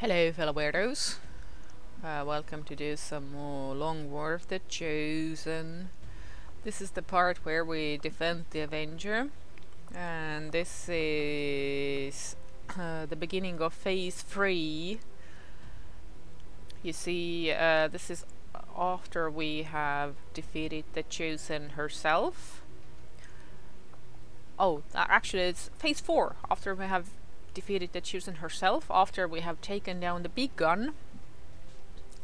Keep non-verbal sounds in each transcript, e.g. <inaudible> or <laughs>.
Hello fellow weirdos. Uh, welcome to do some more Long War of the Chosen. This is the part where we defend the Avenger. And this is uh, the beginning of phase 3. You see, uh, this is after we have defeated the Chosen herself. Oh, actually it's phase 4, after we have defeated the Chosen herself, after we have taken down the big gun,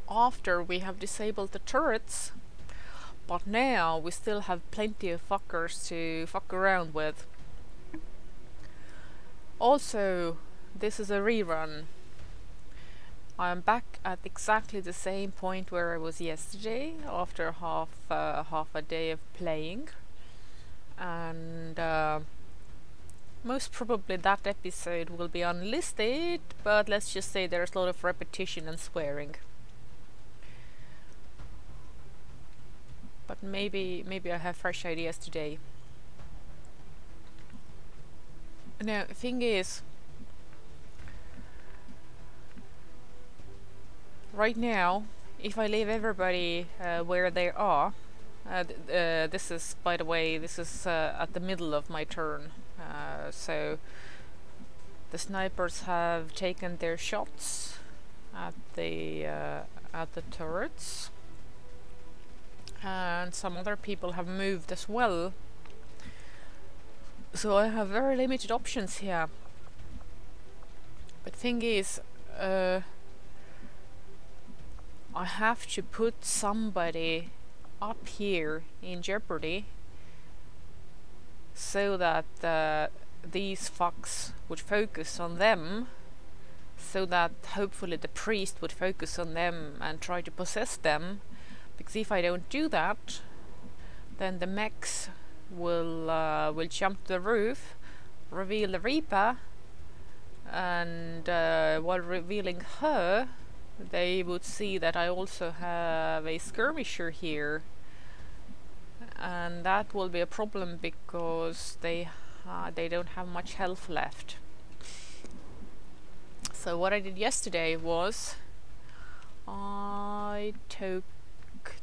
after we have disabled the turrets, but now we still have plenty of fuckers to fuck around with. Also, this is a rerun. I am back at exactly the same point where I was yesterday, after half uh, half a day of playing, and. Uh, most probably that episode will be unlisted, but let's just say there's a lot of repetition and swearing. But maybe maybe I have fresh ideas today. Now, thing is, right now, if I leave everybody uh, where they are, uh, th uh, this is, by the way, this is uh, at the middle of my turn. Uh, so the snipers have taken their shots at the uh, at the turrets. And some other people have moved as well. So I have very limited options here. But thing is uh, I have to put somebody up here in jeopardy so that uh, these fucks would focus on them so that hopefully the priest would focus on them and try to possess them. Because if I don't do that then the mechs will uh, will jump the roof reveal the Reaper and uh, while revealing her they would see that I also have a skirmisher here and that will be a problem because they uh, they don't have much health left. So what I did yesterday was I took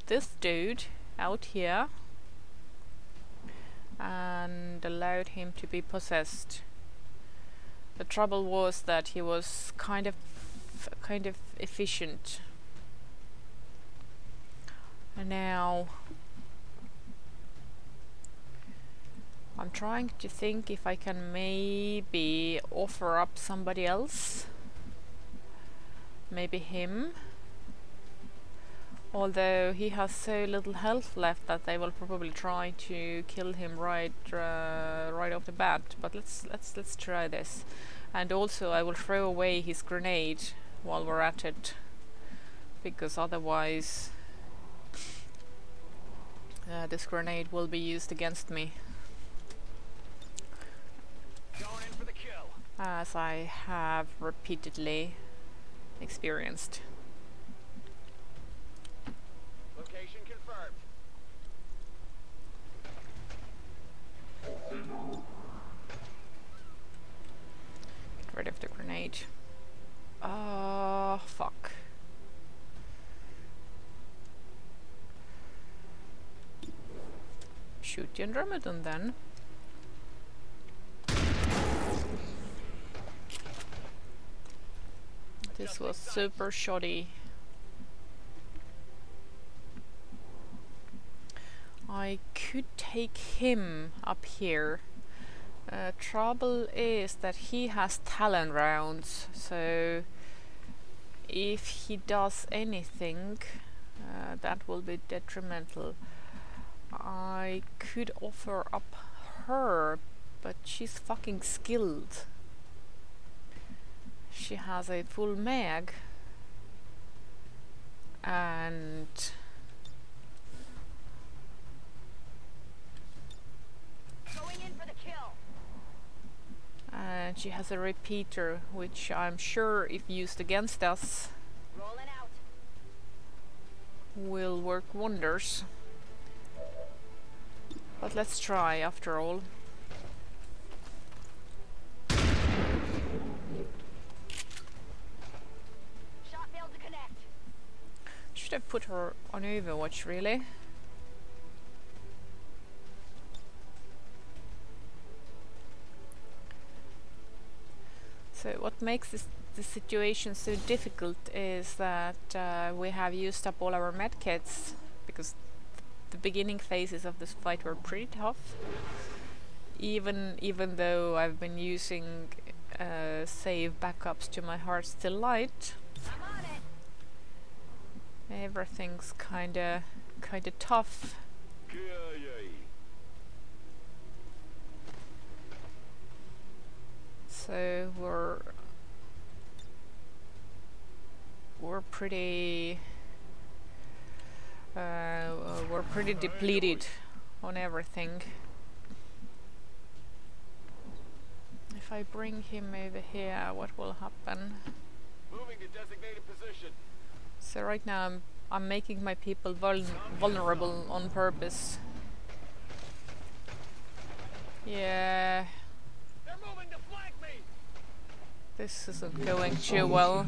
this dude out here and allowed him to be possessed. The trouble was that he was kind of kind of efficient. And now I'm trying to think if I can maybe offer up somebody else. Maybe him. Although he has so little health left that they will probably try to kill him right uh, right off the bat. But let's let's let's try this. And also I will throw away his grenade while we're at it. Because otherwise uh, this grenade will be used against me. As I have repeatedly experienced. Location confirmed. Get rid of the grenade. Oh, fuck. Shoot the Andromedon then. This was super shoddy. I could take him up here. Uh, trouble is that he has talon rounds, so if he does anything, uh, that will be detrimental. I could offer up her, but she's fucking skilled. She has a full mag and and she has a repeater which I'm sure if used against us will work wonders. But let's try after all put her on Overwatch, really. So what makes this the situation so difficult is that uh, we have used up all our medkits because the beginning phases of this fight were pretty tough. Even even though I've been using uh, save backups to my heart's delight, everything's kinda kinda tough. So we're we're pretty uh, we're pretty depleted on everything. If I bring him over here, what will happen? Moving to designated position. So right now I'm I'm making my people vul vulnerable on purpose. Yeah, They're moving to flank me. this isn't going too well.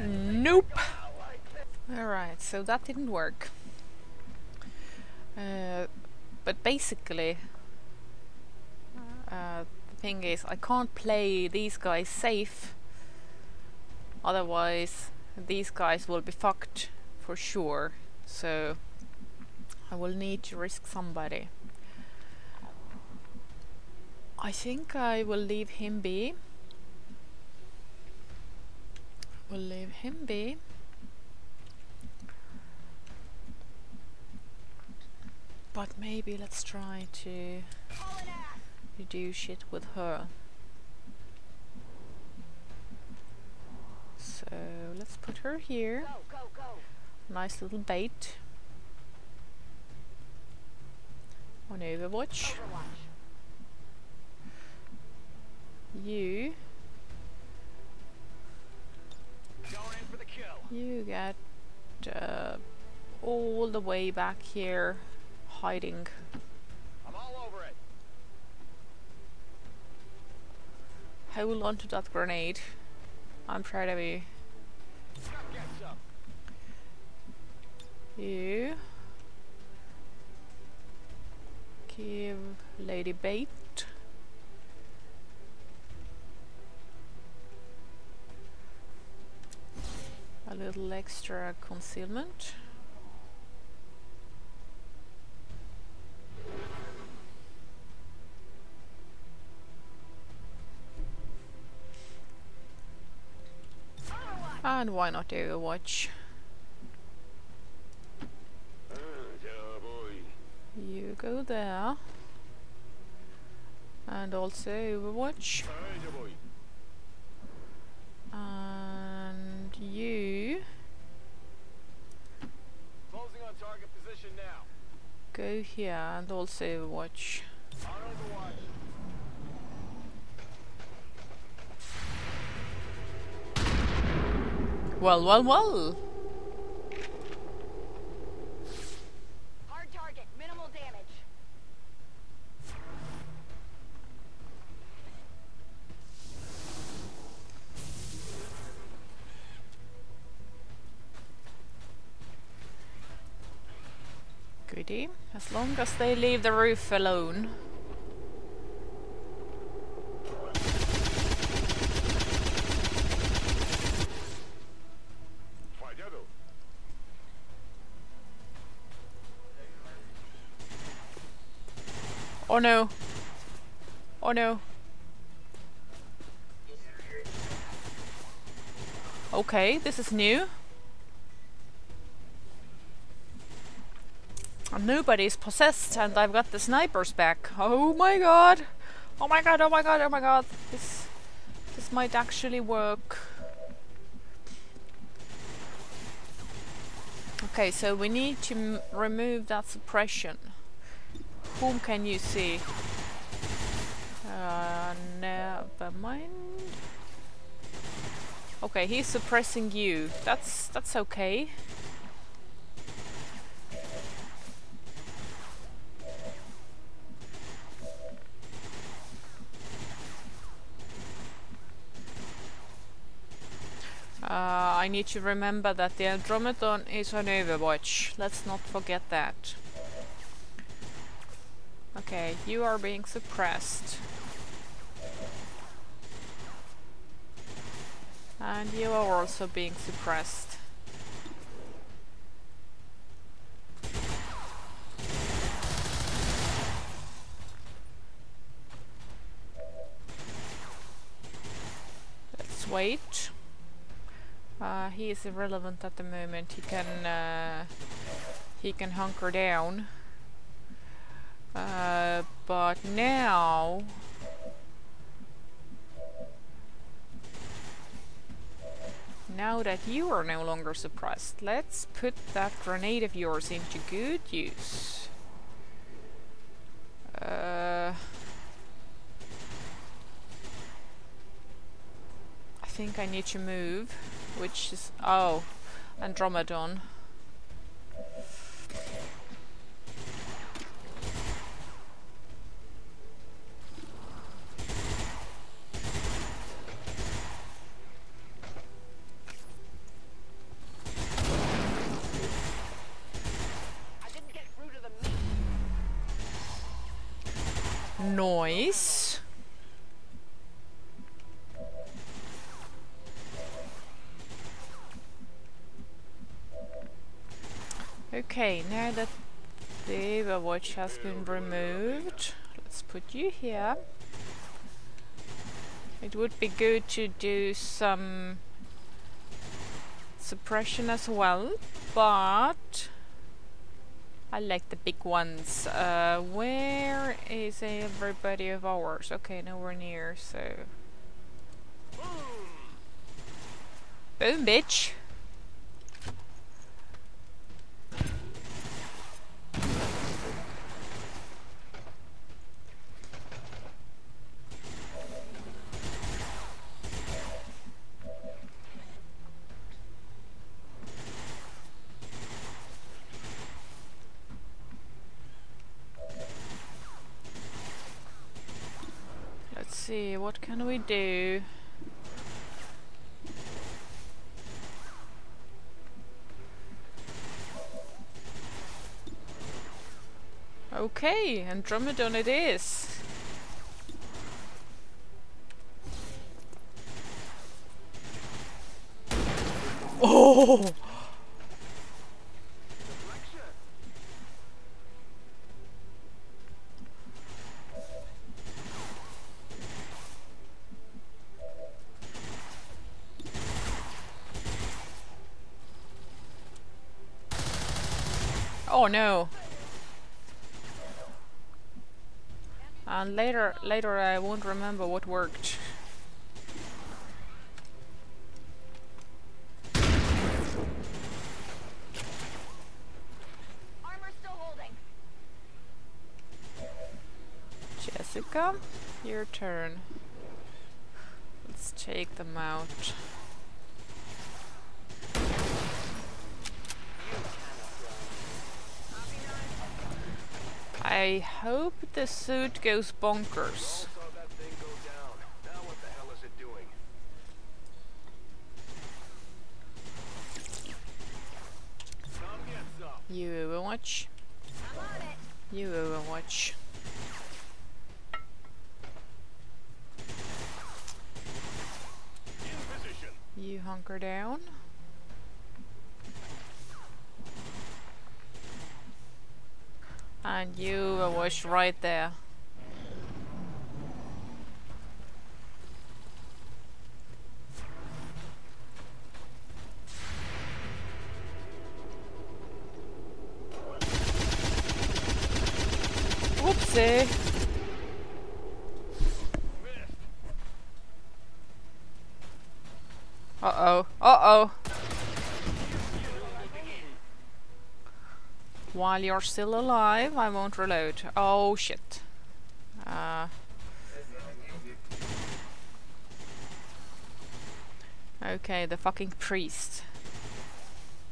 Nope. Alright, so that didn't work. Uh, but basically, uh, the thing is, I can't play these guys safe. Otherwise, these guys will be fucked for sure. So, I will need to risk somebody. I think I will leave him be. We'll leave him be. But maybe let's try to to do shit with her. So let's put her here. Go, go, go. Nice little bait. On Overwatch. Overwatch. You Going in for the kill. You get uh, all the way back here, hiding. I'm all over it. Hold on to that grenade. I'm proud of you. You give Lady bait. A little extra concealment. And why not Overwatch? You go there. And also Overwatch. And you Closing on target position now. go here and also Overwatch. Well, well, well. Hard target, minimal damage. Goody. As long as they leave the roof alone. Oh no. Oh no. Okay, this is new. Nobody's possessed and I've got the snipers back. Oh my god. Oh my god, oh my god, oh my god. This this might actually work. Okay, so we need to remove that suppression. Whom can you see? Uh, never mind. Okay, he's suppressing you. That's that's okay. Uh, I need to remember that the Andromedon is on Overwatch. Let's not forget that. Okay, you are being suppressed. And you are also being suppressed. Let's wait. Uh, he is irrelevant at the moment. He can uh, he can hunker down. Uh, but now now that you are no longer suppressed, let's put that grenade of yours into good use. Uh, I think I need to move, which is oh, Andromedon. Overwatch has been removed, let's put you here. It would be good to do some suppression as well, but I like the big ones. Uh, where is everybody of ours? Okay, nowhere near, so... Boom, bitch! Let's see, what can we do? Okay, Andromedon it is. Oh! Oh no. And later later I won't remember what worked. Armor still holding. Jessica, your turn. Let's take them out. I hope the suit goes bonkers. Saw that thing go down. Now what the hell is it doing? Come get some. You Overwatch. I'm on it. You Overwatch. In position. You hunker down. And you Overwatch right there. Whoopsie. Uh-oh. Uh-oh. While you're still alive, I won't reload. Oh, shit. Uh... Okay, the fucking priest.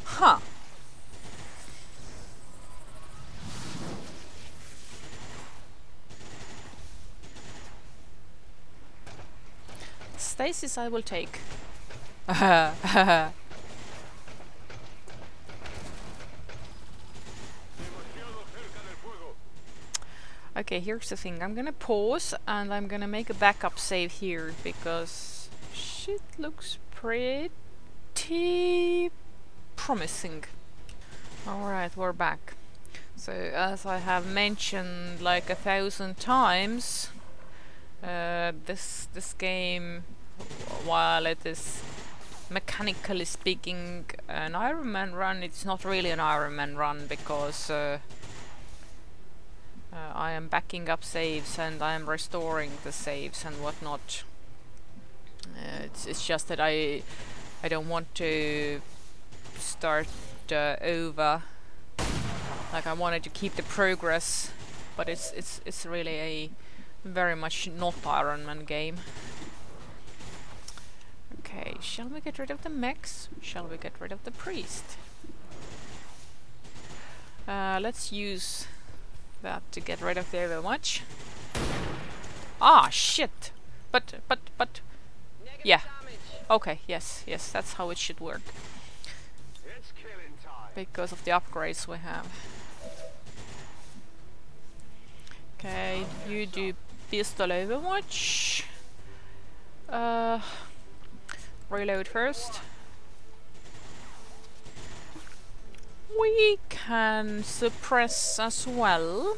Huh. Stasis I will take. <laughs> Okay, here's the thing. I'm gonna pause and I'm gonna make a backup save here because shit looks pretty promising. Alright, we're back. So, as I have mentioned like a thousand times, uh, this this game, while it is mechanically speaking an Ironman run, it's not really an Ironman run because uh, uh, I am backing up saves and I am restoring the saves and whatnot. Uh, it's, it's just that I I don't want to start uh, over. Like I wanted to keep the progress, but it's it's it's really a very much not Ironman game. Okay, shall we get rid of the mechs? Shall we get rid of the priest? Uh, let's use that to get rid of the Overwatch. Ah, shit! But, but, but... Yeah. Okay, yes, yes, that's how it should work. It's killing time. Because of the upgrades we have. Okay, you do pistol Overwatch. Uh, reload first. We can suppress as well.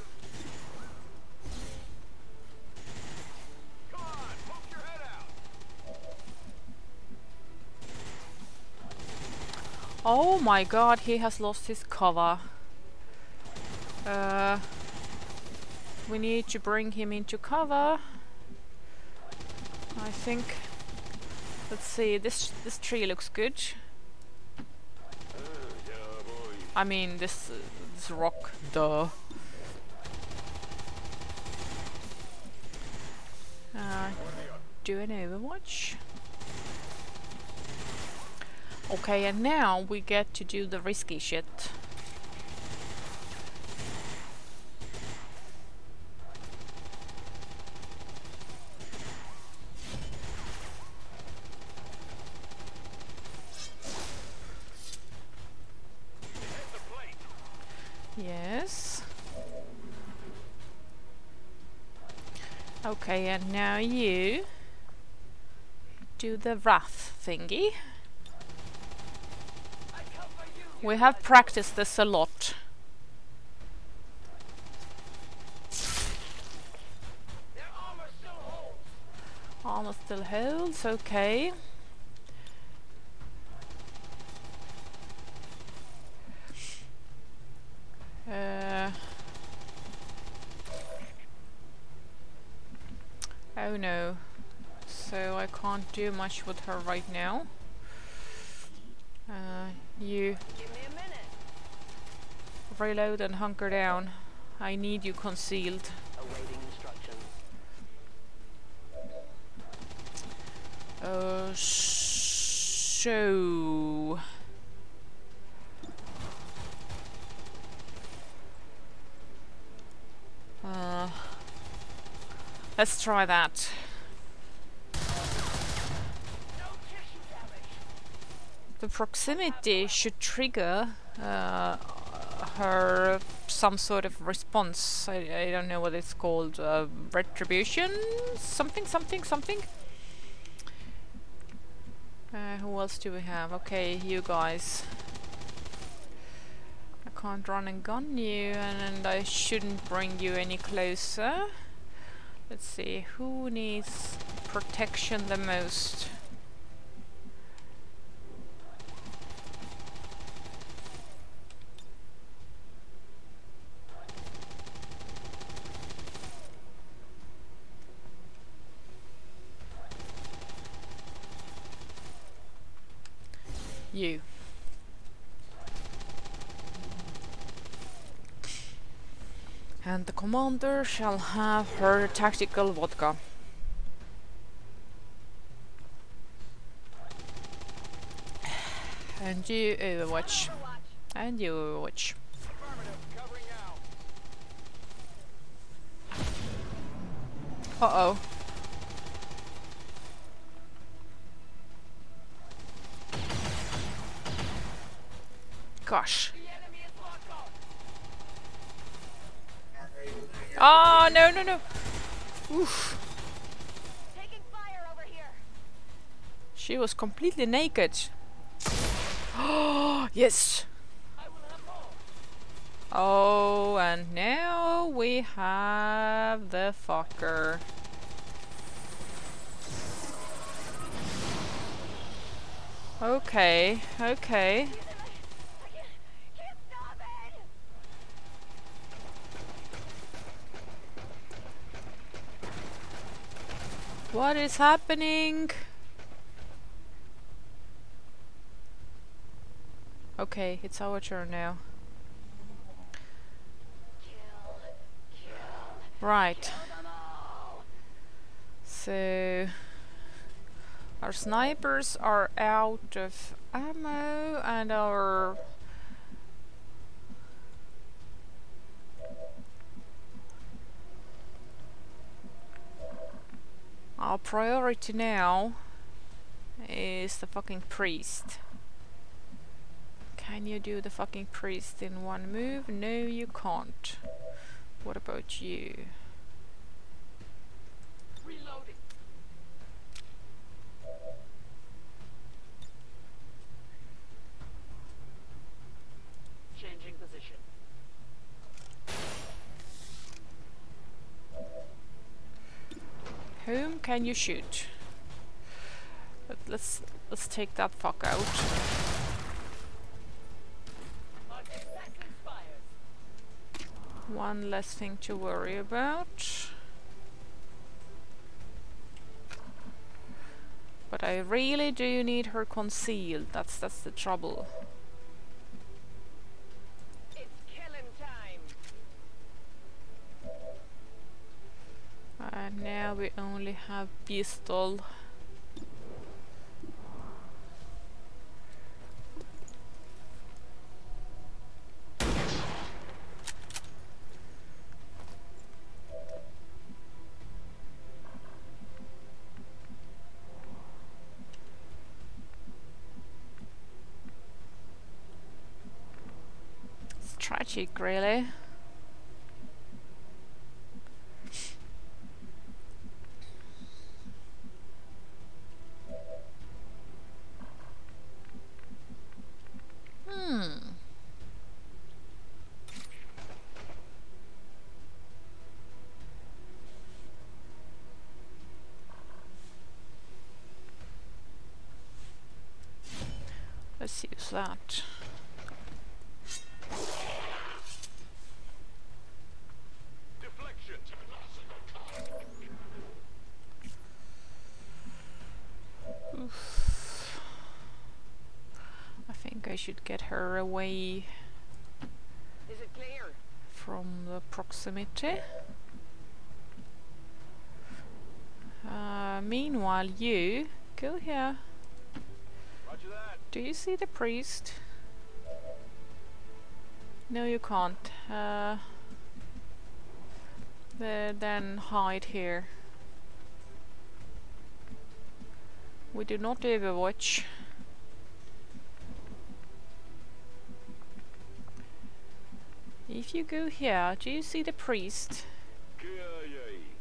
Oh my god, he has lost his cover. Uh, we need to bring him into cover. I think. Let's see. This this tree looks good. I mean, this uh, this rock. Duh. Uh, do an Overwatch. Okay, and now we get to do the risky shit. Hit the plate. Yes. And now you do the wrath thingy. We have practiced this a lot. Armor still holds, okay. Uh, oh no. So I can't do much with her right now. Uh, you Give me a minute. reload and hunker down. I need you concealed. Awaiting instructions. Uh, so... Uh, let's try that. The proximity should trigger uh, her some sort of response. I, I don't know what it's called. Uh, retribution? Something, something, something? Uh, who else do we have? Okay, you guys. I can't run and gun you, and, and I shouldn't bring you any closer. Let's see, who needs protection the most? You. And the commander shall have her tactical vodka. And you Overwatch. And you Overwatch. Uh oh. Gosh. Oh, no, no, no. Oof. Taking fire over here. She was completely naked. Oh, <gasps> yes. Oh, and now we have the fucker. Okay, okay. What is happening? Okay, it's our turn now. Right. So our snipers are out of ammo and our our priority now is the fucking priest. Can you do the fucking priest in one move? No, you can't. What about you? Reloading. Changing position. Whom can you shoot? But let's let's take that fuck out. One less thing to worry about. But I really do need her concealed. That's that's the trouble. And now we only have pistol. Tragic, really. Hmm. Let's use that. Deflection. I think I should get her away Is it clear? from the proximity. Uh, meanwhile, you go here. Do you see the priest? No, you can't. Uh, the- then hide here. We do not overwatch. If you go here, do you see the priest? Kia-yay.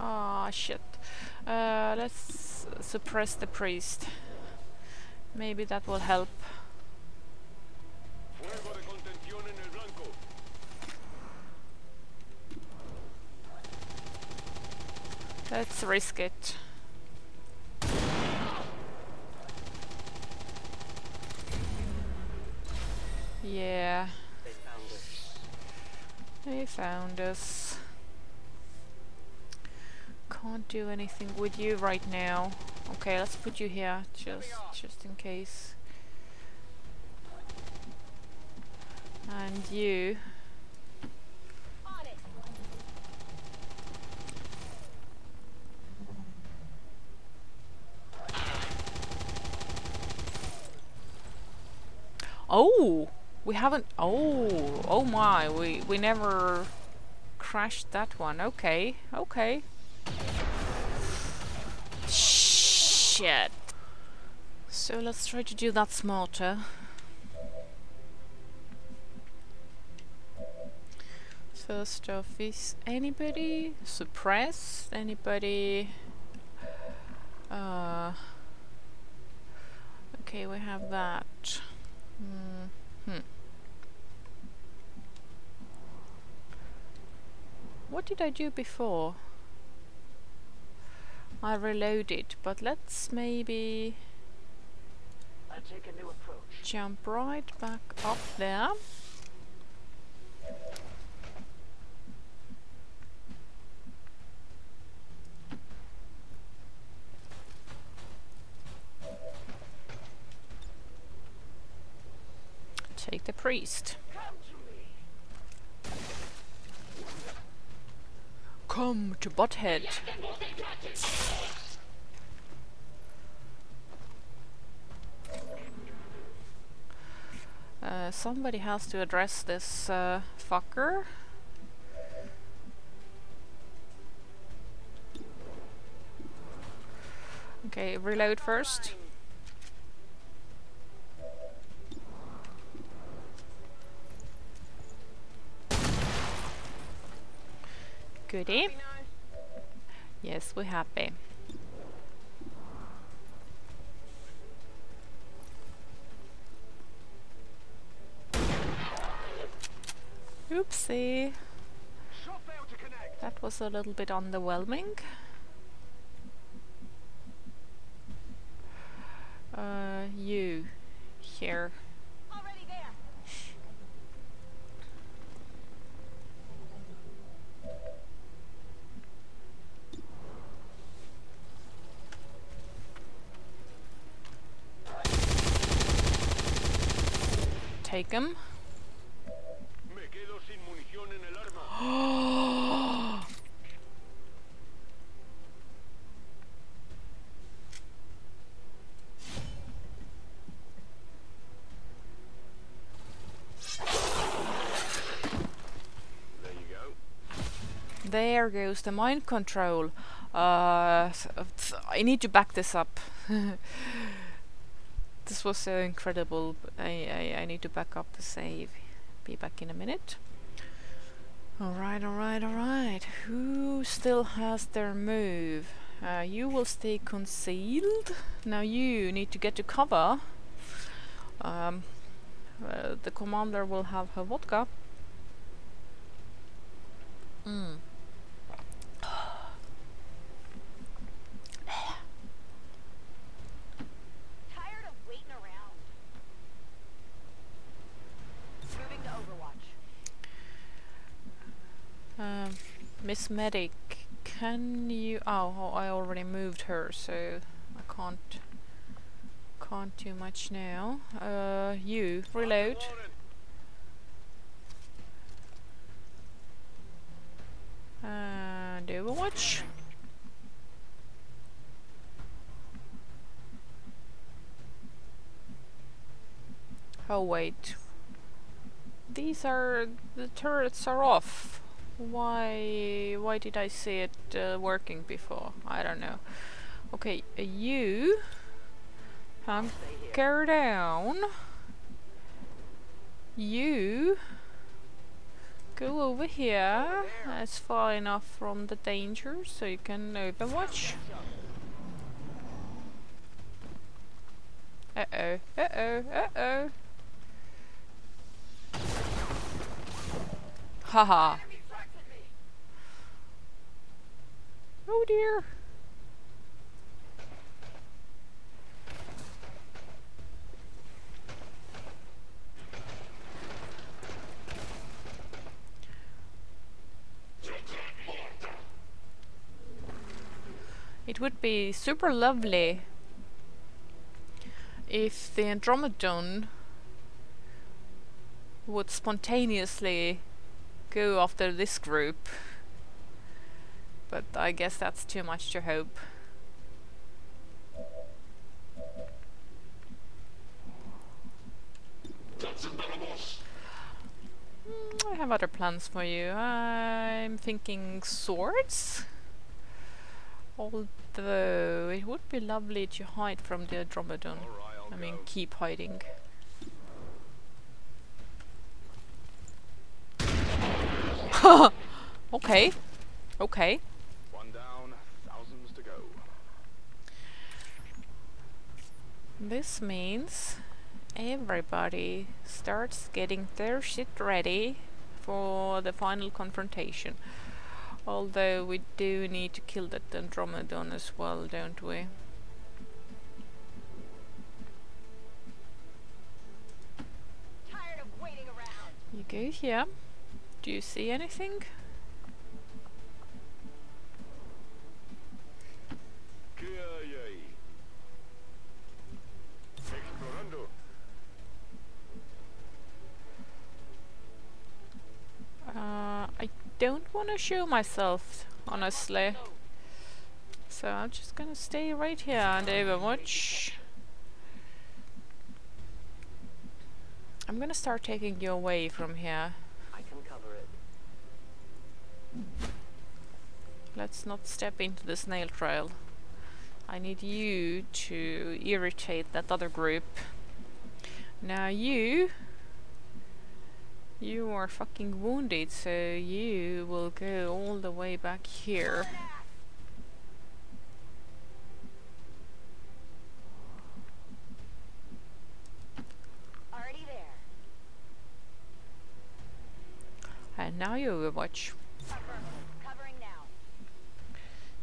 Ah, shit. Uh, let's suppress the priest. Maybe that will help. Let's risk it. Yeah, they found us. Can't do anything with you right now. Okay, let's put you here, just just in case. And you. Oh, we haven't. Oh, oh my, we we never crashed that one. Okay, okay. Shit. So let's try to do that smarter. First off, is anybody suppressed? Anybody? Uh, okay, we have that. Mm, hmm. What did I do before? I reloaded, but let's maybe I take a new approach. jump right back up there. Take the priest. Come to me. Come to Butthead. Uh, somebody has to address this uh, fucker. Okay, reload first. Goody. Yes, we're happy. Oopsie. That was a little bit underwhelming. Uh, you here. Take him. Me quedo sin munición en el arma. <gasps> There you go. There goes the mind control. Uh, I need to back this up. <laughs> this was so incredible. I, I I need to back up the save. Be back in a minute. All right, all right, all right. Who still has their move? Uh, you will stay concealed. Now you need to get to cover. Um, uh, the commander will have her vodka. Mm. Tired of waiting around. Moving to Overwatch. Um, Medic, can you? Oh, I already moved her, so I can't can't do much now. Uh, you reload. Loaded. And Overwatch. Oh wait, these are the turrets are off. Why? Why did I see it uh, working before? I don't know. Okay, you hunker down. You go over here. That's far enough from the danger, so you can overwatch. Uh oh. Uh oh. Uh oh. Haha. Enemy tracks at me. Oh dear. It would be super lovely if the Andromedon would spontaneously go after this group. But I guess that's too much to hope. Mm, I have other plans for you. I'm thinking swords. Although it would be lovely to hide from the Andromedon. Right, I mean, go. keep hiding. <laughs> okay. Okay. One down, thousands to go. This means everybody starts getting their shit ready for the final confrontation. Although we do need to kill that Andromedon as well, don't we? Tired of waiting around. You go here. Do you see anything? Uh, I don't want to show myself, honestly. So I'm just gonna stay right here and overwatch. I'm gonna start taking you away from here. I can cover it. Let's not step into the snail trail. I need you to irritate that other group. Now you... You are fucking wounded, so you will go all the way back here. Already there. And now you. Covering now.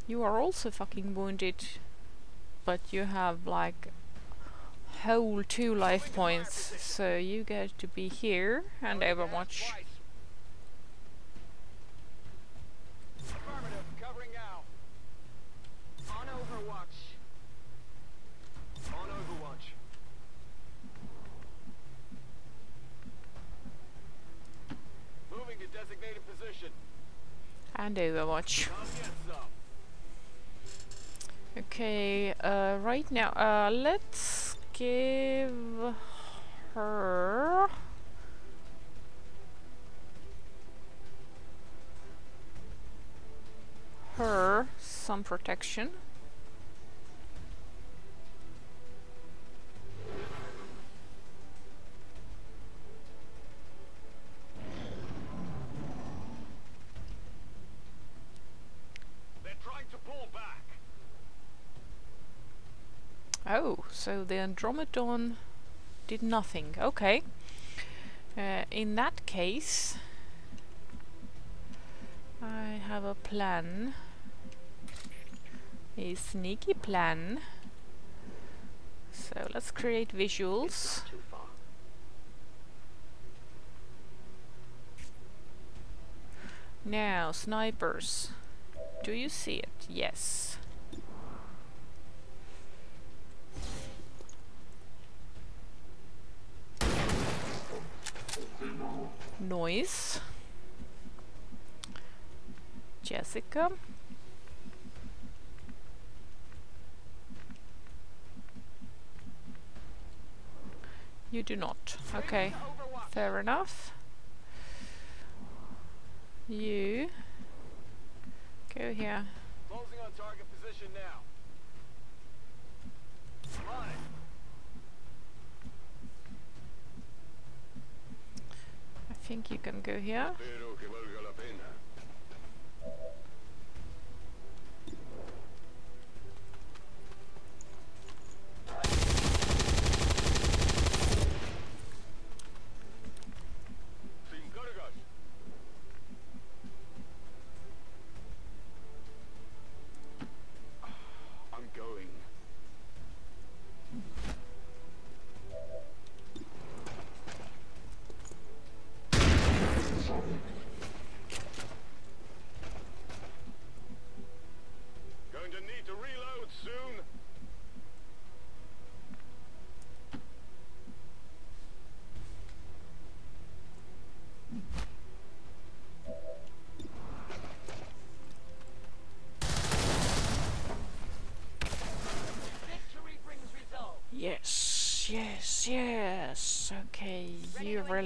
You are also fucking wounded, but you have like whole two life points, so you get to be here and overwatch. Twice. Affirmative, covering now. On Overwatch. On Overwatch. Moving to designated position. And overwatch. Not yet, some. Okay, uh, right now, uh, let's give her her some protection. The Andromedon did nothing. Okay. Uh, in that case, I have a plan. A sneaky plan. So let's create visuals. Not too far. Now, snipers. Do you see it? Yes. Noise. Jessica. You do not. Okay. Fair enough. You go here. Closing on target position now it. I think you can go here.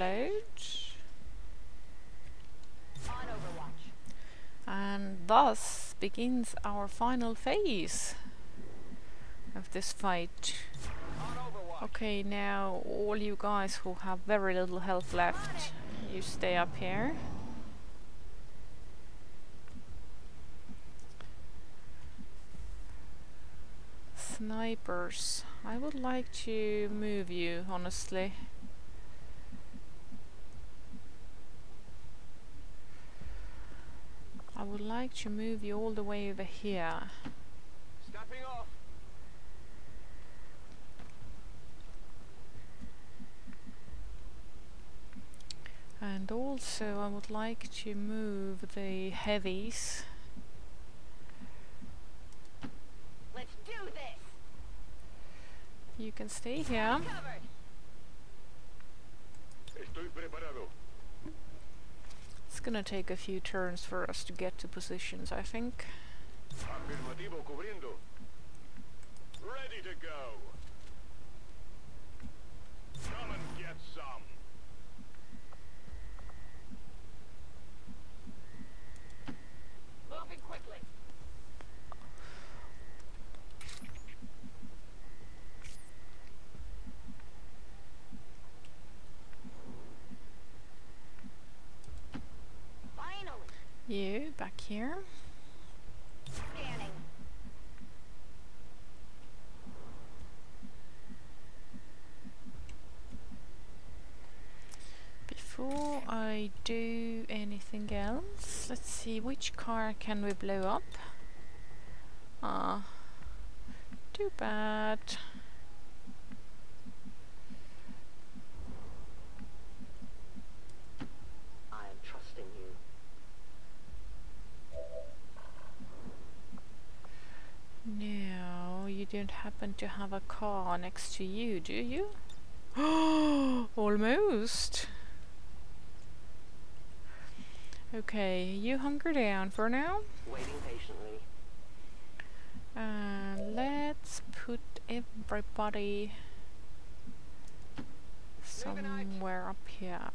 Reload. And thus begins our final phase of this fight. Okay, now all you guys who have very little health left, you stay up here. Snipers. I would like to move you, honestly. I would like to move you all the way over here. Stepping off. And also I would like to move the heavies. Let's do this. You can stay here. Estoy preparado. It's gonna take a few turns for us to get to positions, I think. Ready to go. Come and get some. Moving quickly. Finally. You back here. Scanning. Before I do anything else, let's see which car can we blow up. Ah, too bad. I am trusting you. No, you don't happen to have a car next to you, do you? <gasps> Almost. Okay, you hunker down for now. Waiting patiently. And let's put everybody somewhere up here.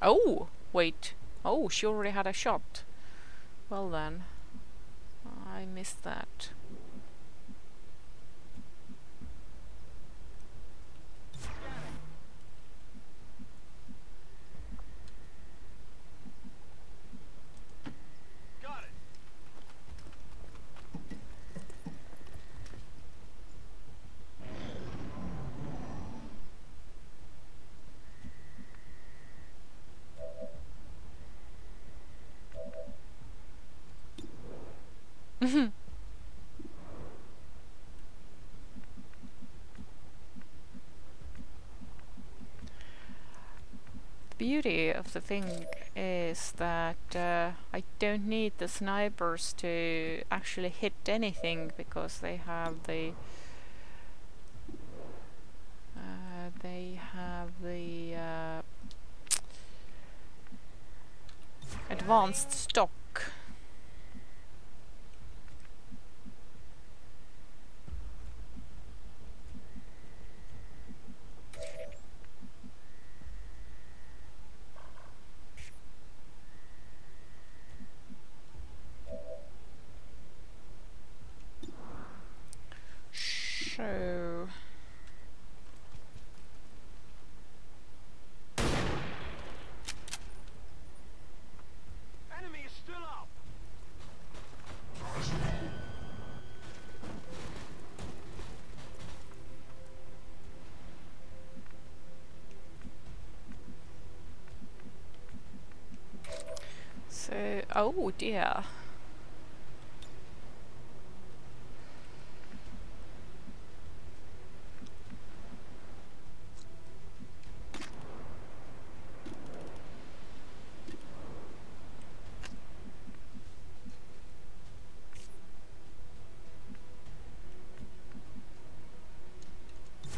Oh, wait. Oh, she already had a shot. Well then, I missed that. Got it. beauty of the thing is that uh, I don't need the snipers to actually hit anything because they have the uh, they have the uh, advanced stock. So Enemy is still up. so oh dear.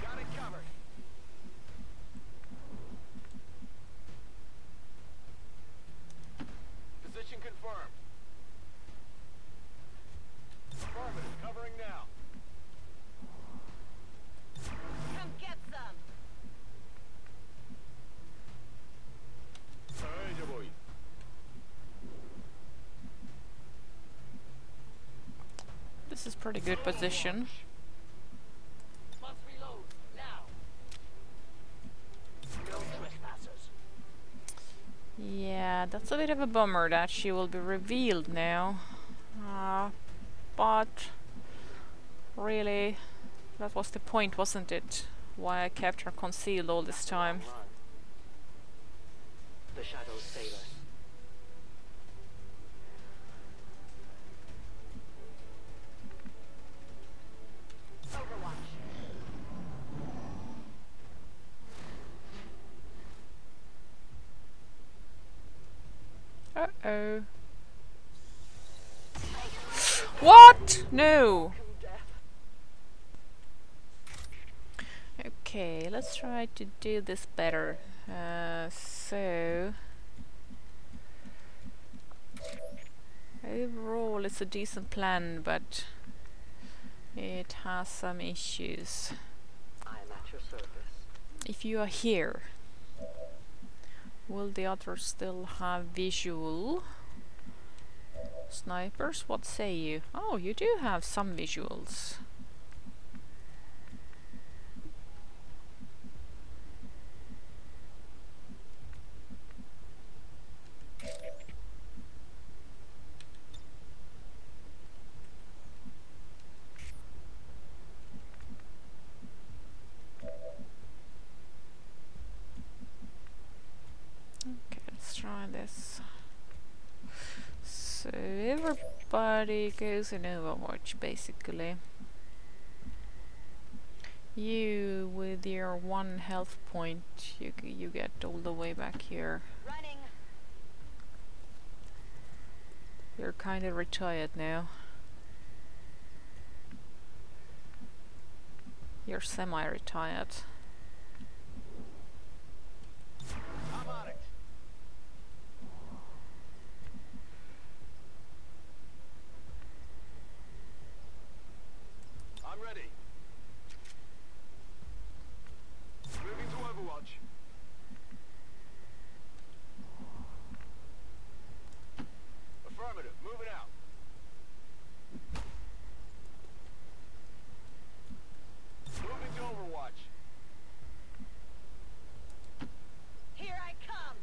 Got it covered. Position confirmed. This is pretty good position. Yeah, that's a bit of a bummer that she will be revealed now. Uh, but really, that was the point, wasn't it? Why I kept her concealed all this time. To do this better. Uh, so overall, it's a decent plan, but it has some issues. I am at your service. If you are here, will the others still have visual? Snipers, what say you? Oh, you do have some visuals. Okay, let's try this. So everybody goes in Overwatch basically. You with your one health point, you you get all the way back here. Running. You're kind of retired now. You're semi-retired. I'm on it. I'm ready. Moving to Overwatch. Affirmative. Moving out. Moving to Overwatch. Here I come.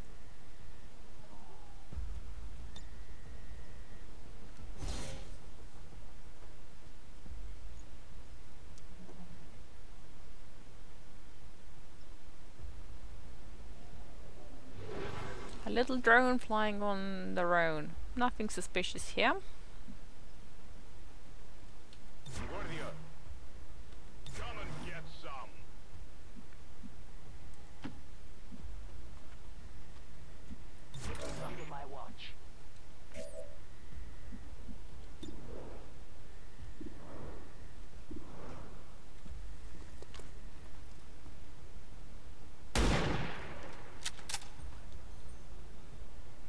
A little drone flying on their own. Nothing suspicious here. One or the other. Come and get some. Under my watch.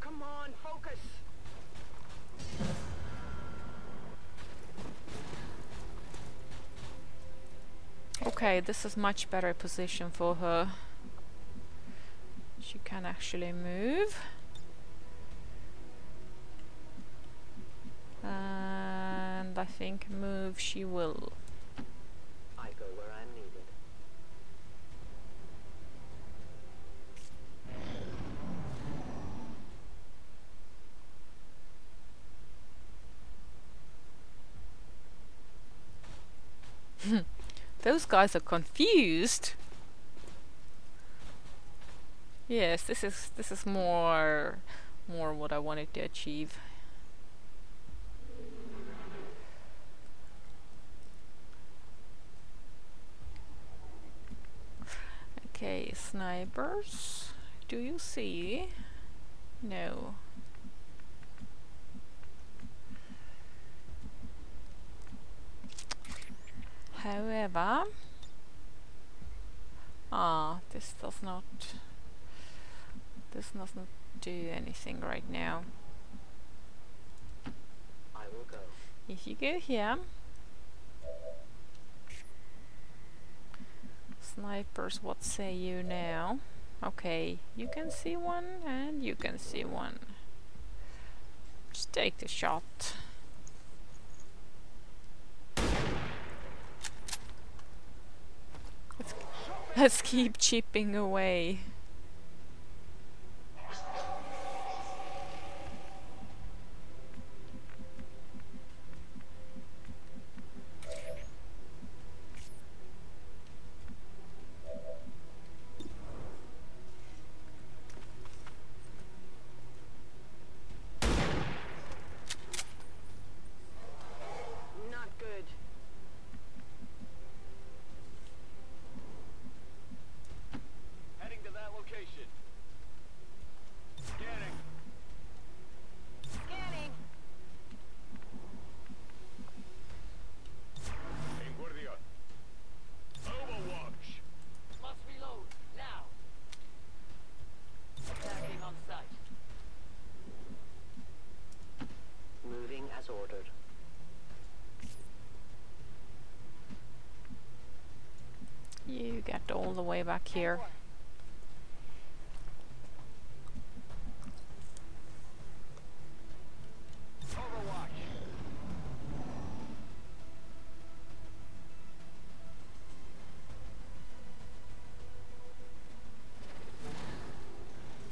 Come on, focus. This is much better position for her. She can actually move. And I think move she will. I go where I'm needed. Those guys are confused. Yes, this is this is more more what I wanted to achieve. Okay, snipers. Do you see? No. However, ah, this does not, this doesn't do anything right now. I will go. If you go here, snipers, what say you now? Okay, you can see one and you can see one. Just take the shot. Let's keep chipping away. Not good. Heading to that location. Scanning. Scanning. En guardia. Overwatch. Must reload. Now. Attacking on sight. Moving as ordered. You get all the way back here.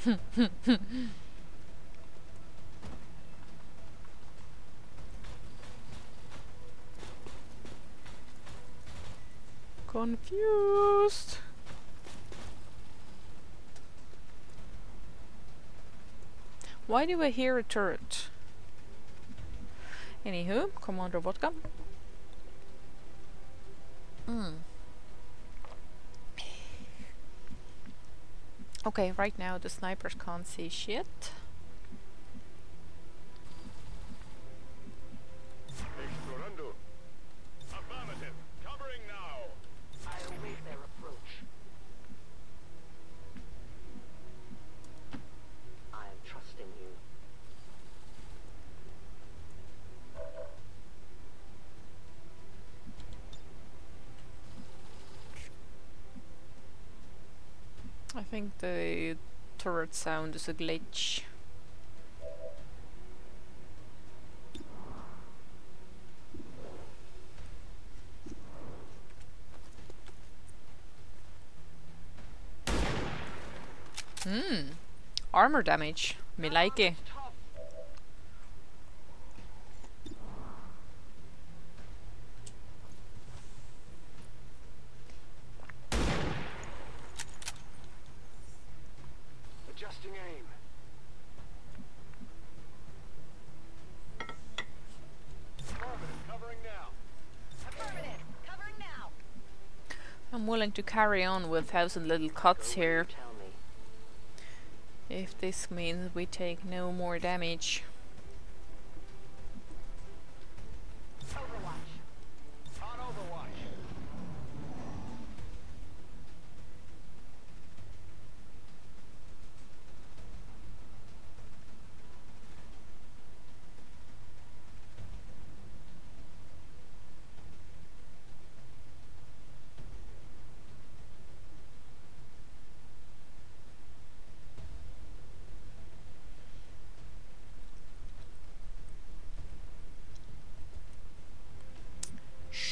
<laughs> Confused. Why do I hear a turret? Anywho, Commander Vodka. Mm. Okay, right now the snipers can't see shit. Think the turret sound is a glitch. Hmm. Armor damage. Me like it. I'm to carry on with thousand little cuts here if this means we take no more damage. Overwatch. On Overwatch.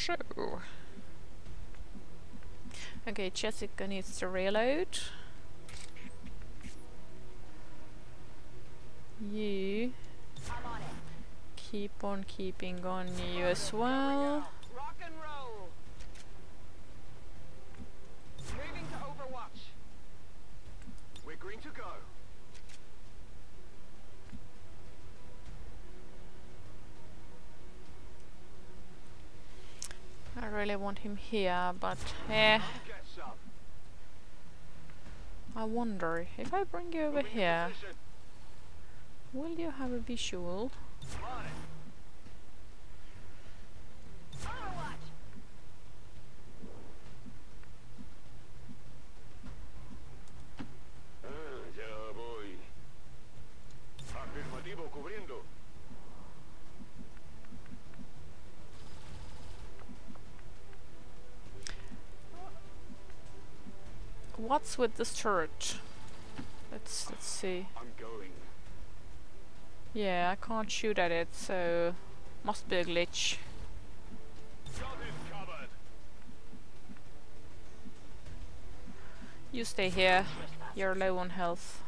So. Okay, Jessica needs to reload. You I'm on it. keep on keeping on you as well. Rock and roll. Moving to Overwatch. We're green to go. I really want him here, but eh, Some. I wonder if I bring you over here, will you have a visual it. Overwatch. Ah, ya voy. Afirmativo cubriendo. What's with this turret? Let's let's see. I'm going. Yeah, I can't shoot at it, so must be a glitch. Got it covered. You stay here. You're low on health.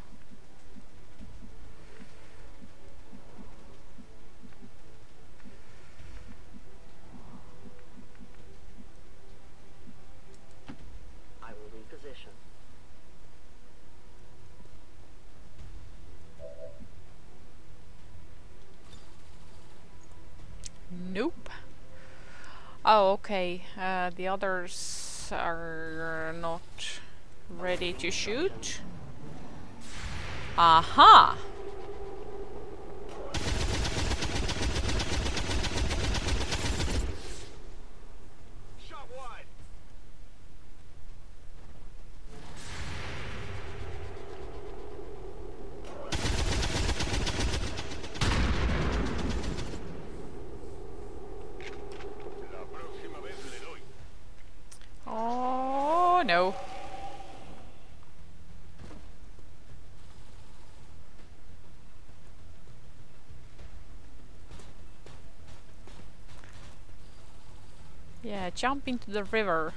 I will reposition. Nope. Oh, okay. Uh, the others are not ready to shoot. Aha! Yeah, jump into the river.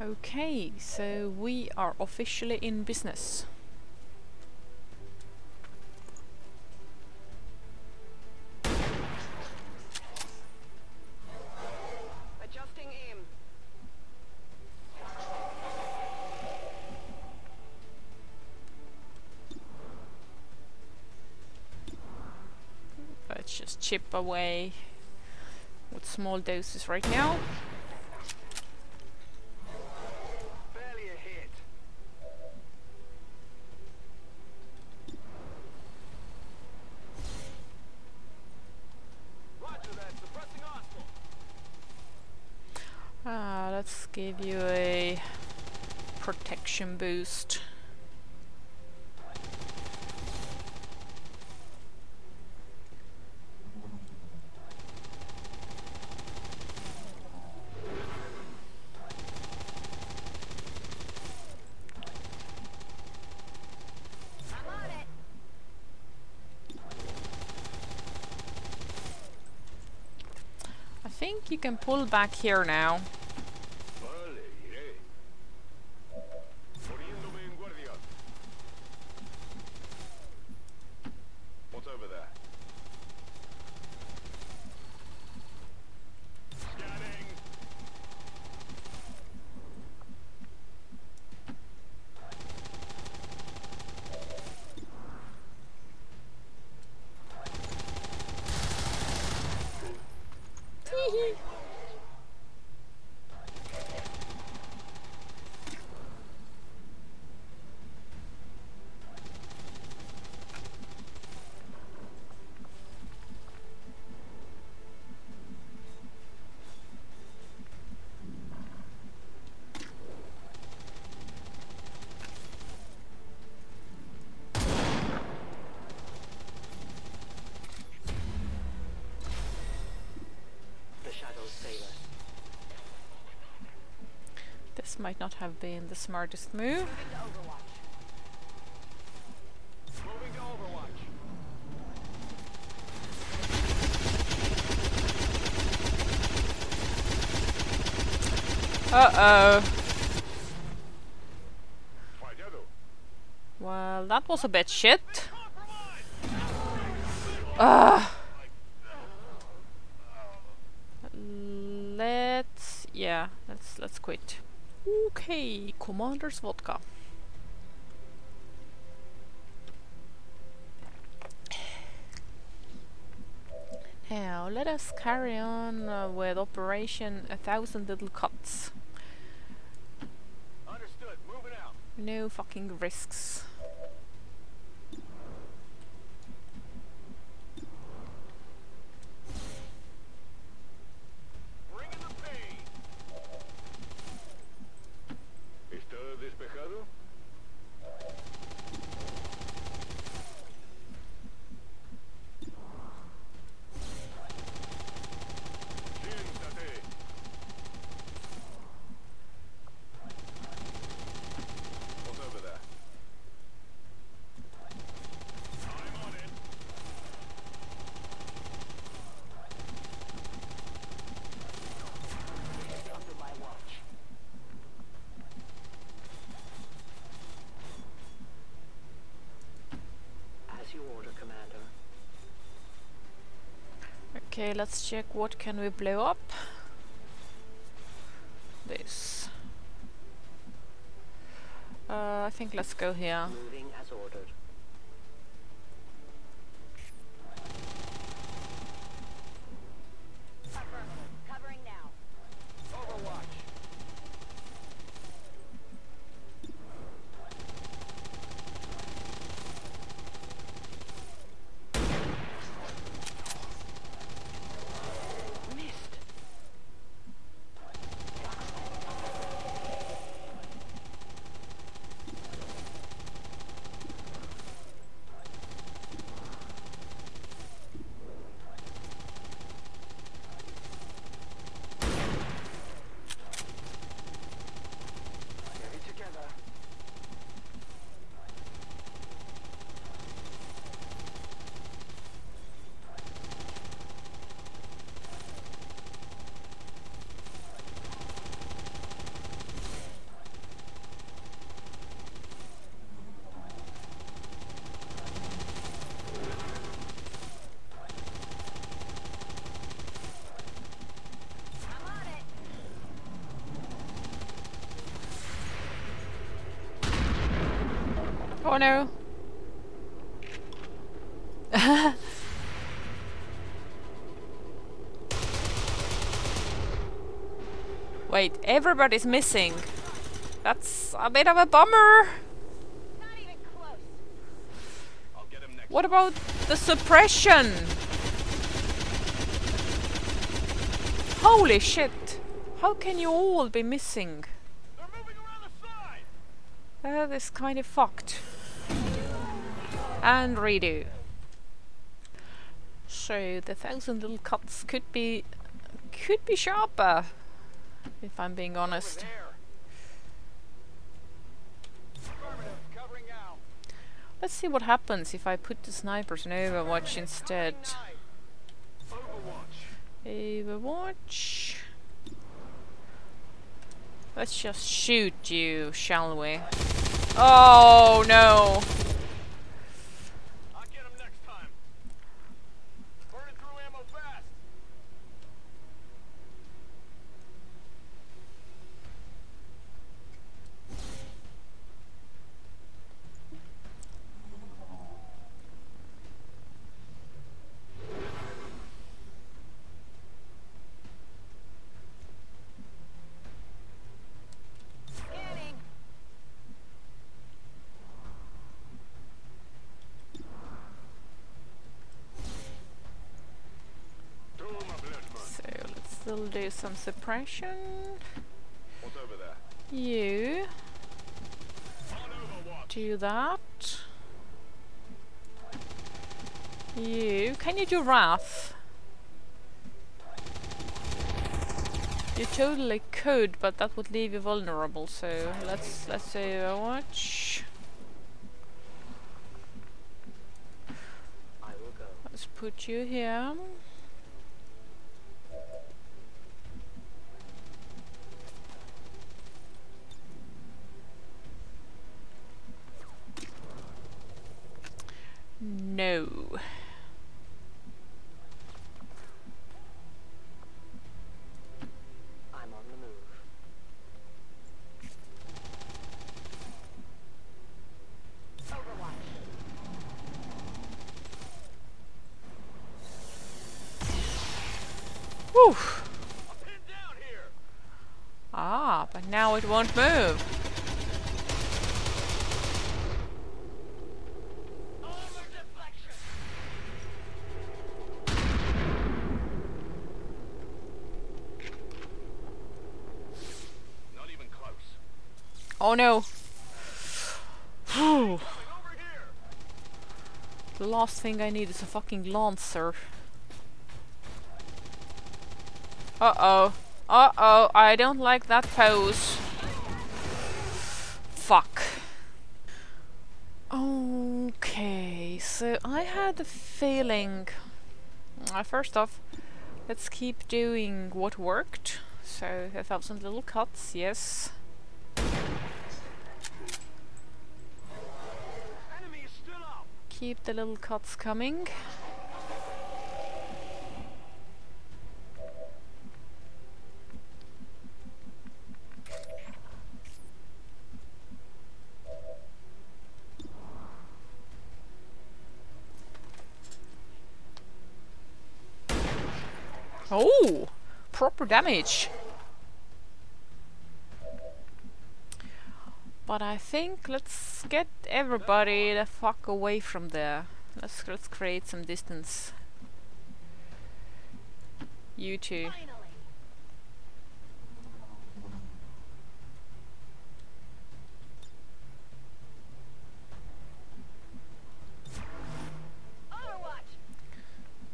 Okay, so we are officially in business. Just chip away with small doses right now. Barely a hit. Roger that. Suppressing hostile. Ah, let's give you a protection boost. I'm on it. You can pull back here now. Vale, iré. Poniéndome en guardia. What's over there? Scanning. The shadows favor. This might not have been the smartest move. Uh-oh. Well, that was a bit shit. Ugh. Let's yeah, let's let's quit. Okay, Commander's vodka. Now let us carry on uh, with Operation A Thousand Little Cuts. Understood. Moving out. No fucking risks. Bringing the pain. ¿Está despejado? Siéntate. What's over there? Let's check what can we blow up. This. Uh, I think let's go here. Oh no! <laughs> Wait, everybody's missing. That's a bit of a bummer. Not even close. I'll get him next. What about the suppression? Holy shit! How can you all be missing? They're moving around the side. That is kind of fucked. And redo. So the thousand little cuts could be could be sharper, if I'm being honest. Let's see what happens if I put the snipers in Overwatch instead. Overwatch. Let's just shoot you, shall we? Oh no! I'll get him next time. Burning through ammo fast. Scanning. Doom of Lichtman. So let's still do some suppression. What's over there? You do that. You can you do Wrath? You totally could, but that would leave you vulnerable. So let's let's say. Uh, I will. Let's put you here. No. I'm on the move. Overwatch. Whew. I'm pinned down here. Ah, but now it won't move. Armor deflection. Not even close. Oh no. Whew. The last thing I need is a fucking lancer. Uh oh. Uh oh. I don't like that pose. Fuck. Okay, so I had a feeling. Uh, first off, let's keep doing what worked. So, a thousand little cuts, yes. keep the little cuts coming. Oh! Proper damage! But I think let's get everybody the fuck away from there. Let's let's create some distance. You two.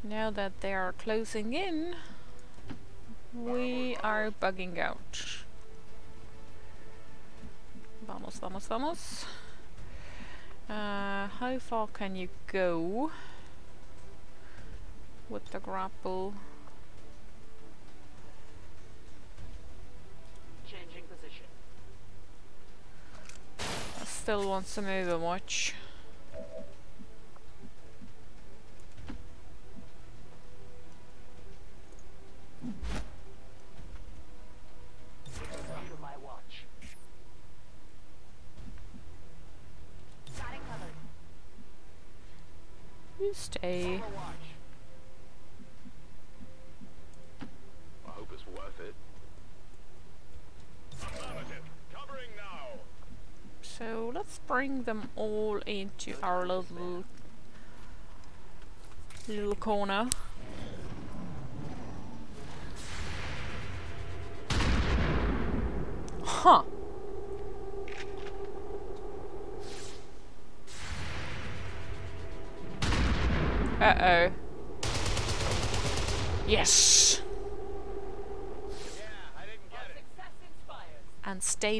Now that they are closing in, we are bugging out. Vamos, vamos, vamos. Uh, how far can you go with the grapple? Changing position. I still want some Overwatch. Under my watch. Got it covered. You stay. I hope it's worth it. So let's bring them all into our little little corner.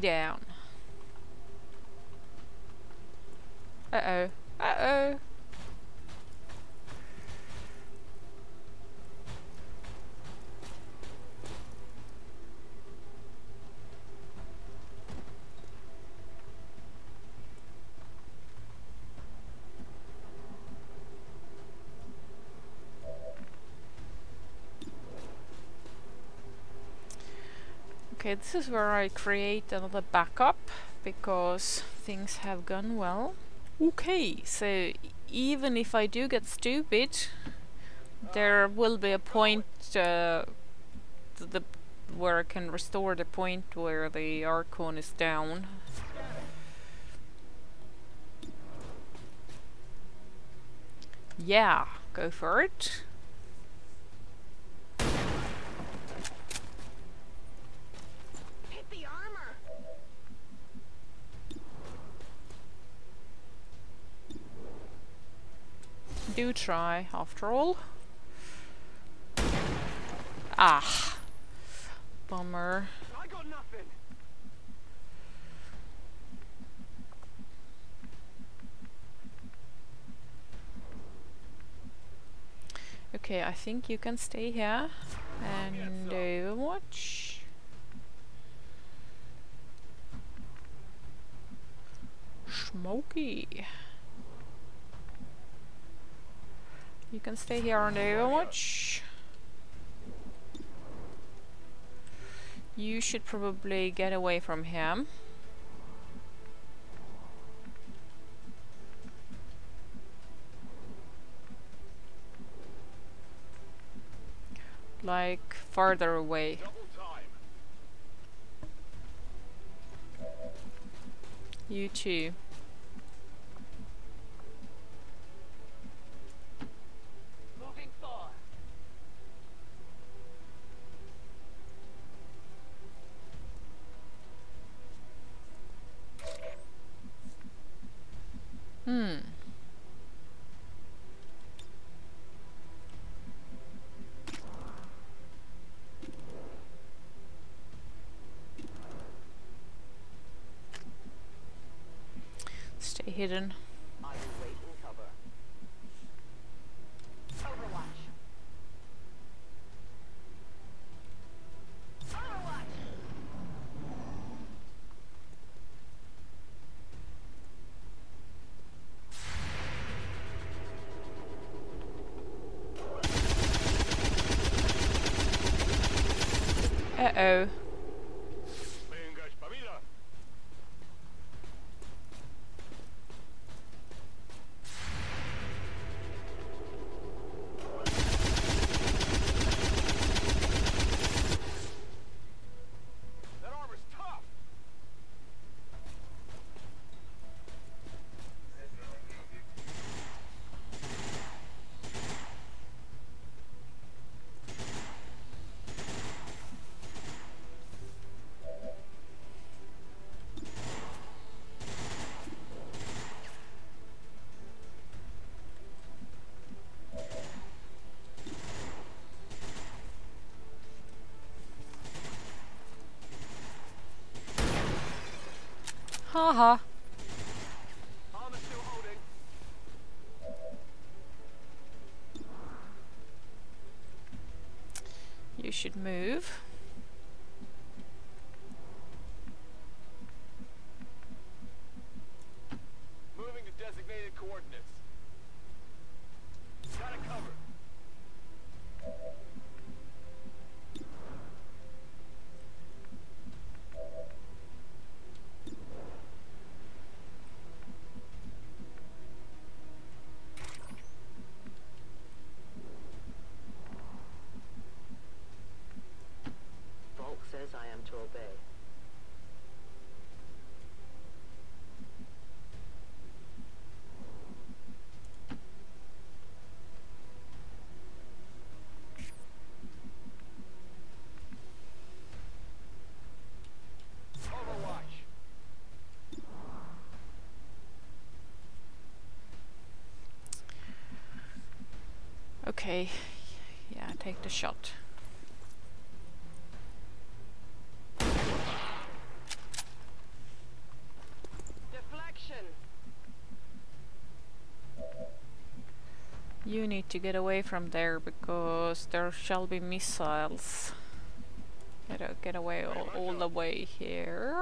Down. Uh-oh. Uh-oh. Okay, this is where I create another backup because things have gone well. Okay, so even if I do get stupid, there will be a point uh, the where I can restore the point where the Archon is down. Yeah, go for it. Hit the armor. Try, after all. Ah. Bummer. I got nothing. Okay, I think you can stay here and Overwatch. Smoky. You can stay here on the Overwatch. You should probably get away from him. Like farther away. You too. Hidden. Coordinates. Got it covered. Volk says I am to obey. Overwatch. Okay. Yeah, take the shot. Deflection. You need to get away from there because there shall be missiles. Get, get away all, all the way here.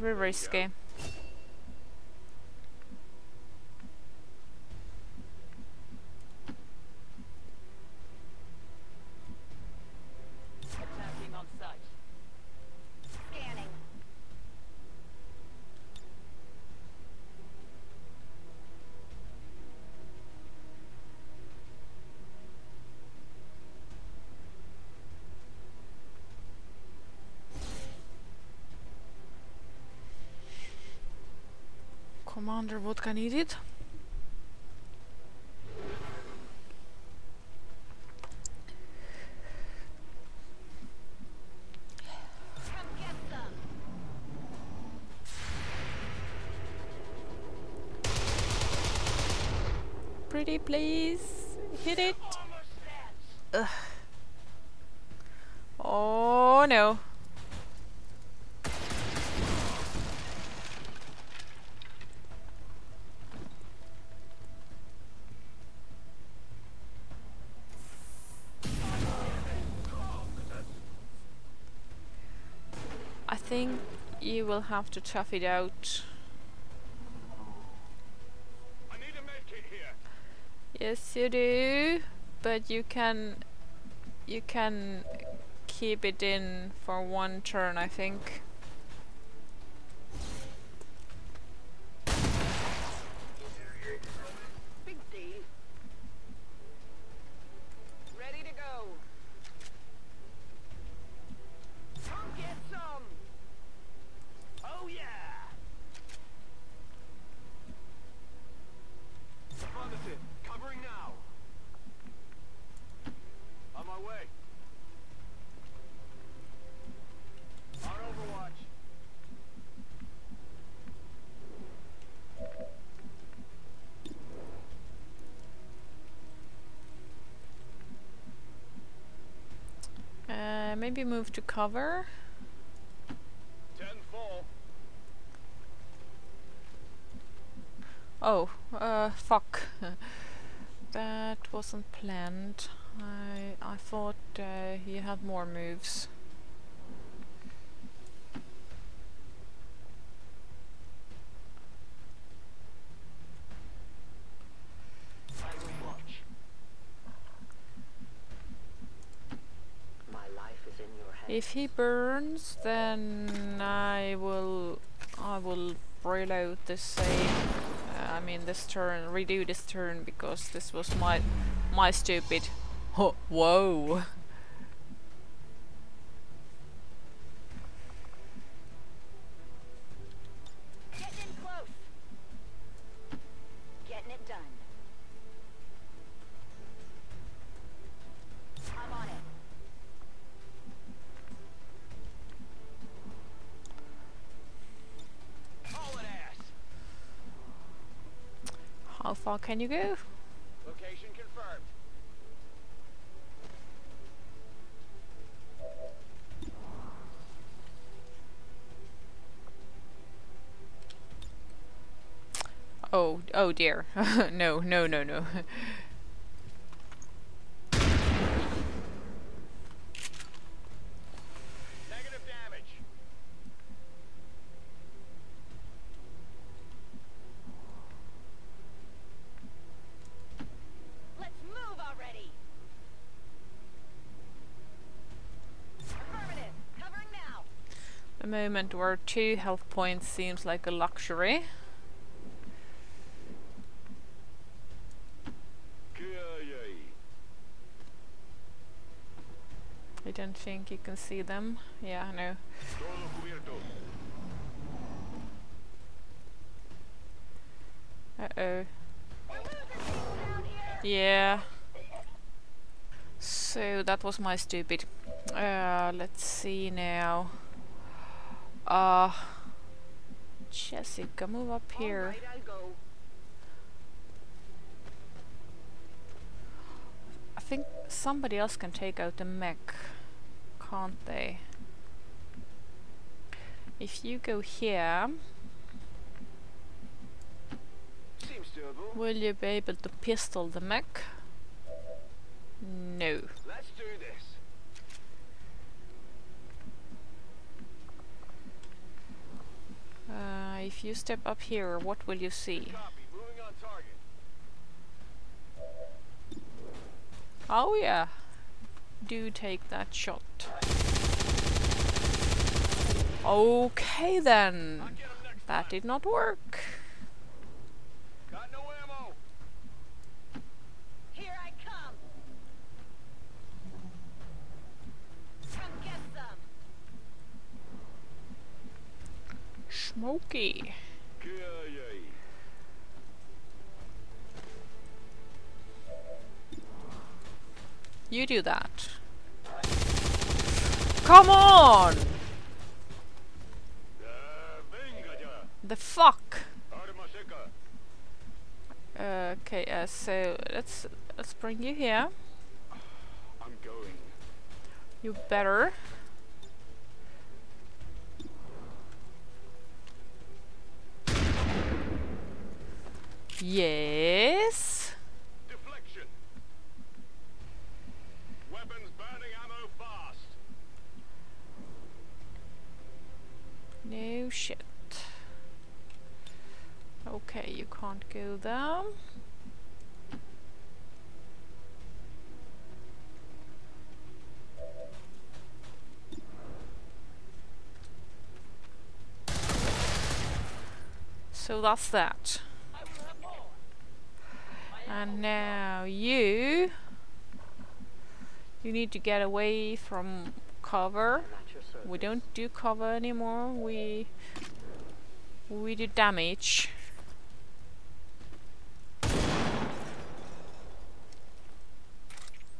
Very risky. Commander vodka needed. Pretty please. Hit it. Ugh. Oh no. I think you will have to tough it out. I need a here. Yes, you do, but you can you can keep it in for one turn, I think. Maybe move to cover. Oh, uh, fuck. <laughs> that wasn't planned. I I thought uh, he had more moves. I will watch. My life is in your hands. If he burns, then I will I will reload this save. Uh, I mean this turn, redo this turn because this was my my stupid. <laughs> Whoa. Far can you go? Location confirmed. Oh, oh dear. <laughs> no, no, no, no. <laughs> Negative damage. Let's move already. Affirmative. Covering now. the moment where two health points seems like a luxury. I don't think you can see them. Yeah, no. Uh-oh. Yeah. So that was my stupid. Uh, let's see now. Uh, Jessica, move up here. Right. I think somebody else can take out the mech, can't they? If you go here, will you be able to pistol the mech? No. Let's do this. Uh, if you step up here, what will you see? Oh yeah. Do take that shot. Okay then. That did not work. Got no ammo. Here I come. Come get some. Smoky. You do that. Come on! The fuck? Okay, uh, so let's let's bring you here. I'm going. You better. Yes. Deflection. Weapons burning ammo fast. No shit. Okay, you can't go there. So that's that. And now you you need to get away from cover. We don't do cover anymore. We we do damage.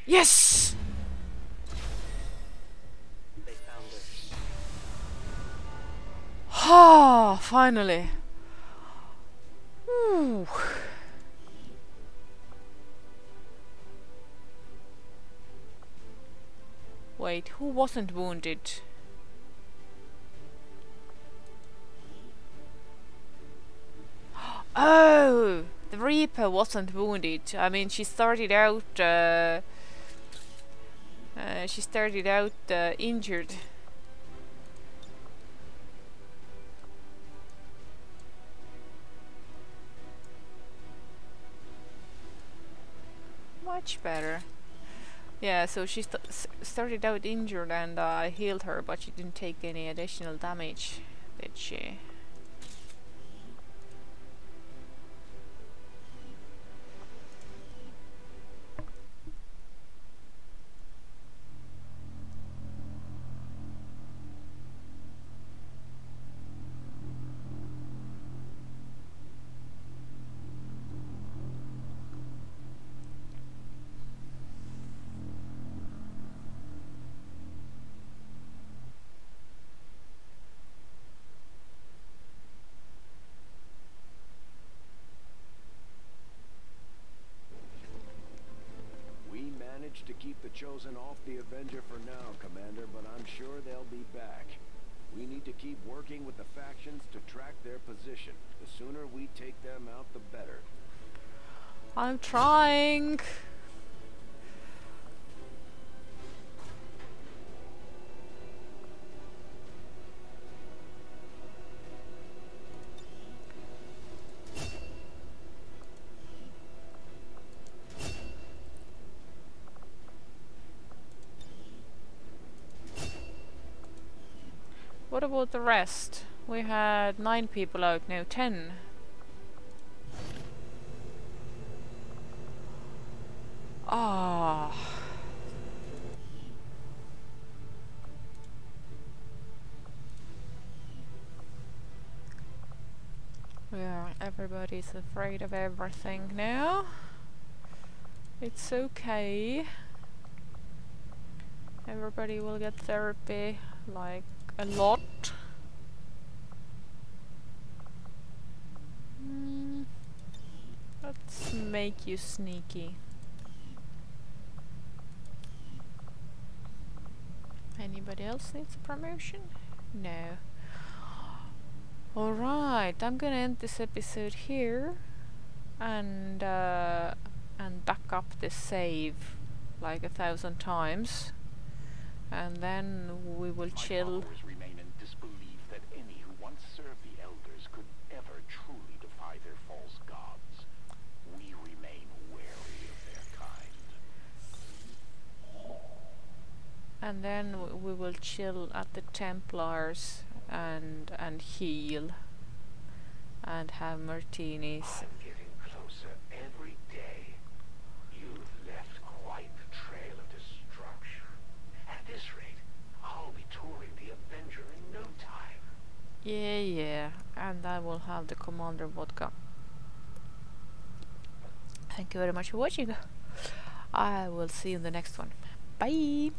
Yes! Ah, finally. Ooh. Wait, who wasn't wounded? <gasps> Oh, the Reaper wasn't wounded. I mean, she started out. Uh, uh, she started out uh, injured. Much better. Yeah, so she st started out injured and uh, I healed her, but she didn't take any additional damage, did she? Chosen off the Avenger for now, Commander, but I'm sure they'll be back. We need to keep working with the factions to track their position. The sooner we take them out, the better. I'm trying. About the rest? We had nine people out, now ten. Ah. Yeah, everybody's afraid of everything now. It's okay. Everybody will get therapy, like, a lot. Mm, let's make you sneaky. Anybody else needs a promotion? No. Alright, I'm gonna end this episode here and uh, and back up this save like a thousand times and then we will chill. followers remain in disbelief that any who once served the elders could ever truly defy their false gods. We remain wary of their kind. And then we will chill at the Templars and and heal and have martinis. I'm getting closer every day. You've left quite the trail of destruction. At this rate, I'll be touring the Avenger in no time. Yeah, yeah, and I will have the Commander vodka. Thank you very much for watching. I will see you in the next one. Bye.